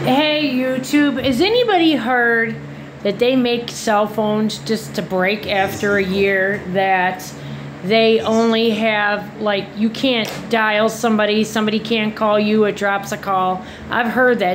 Hey YouTube, has anybody heard that they make cell phones just to break after a year that they only have like you can't dial somebody, somebody can't call you, it drops a call. I've heard that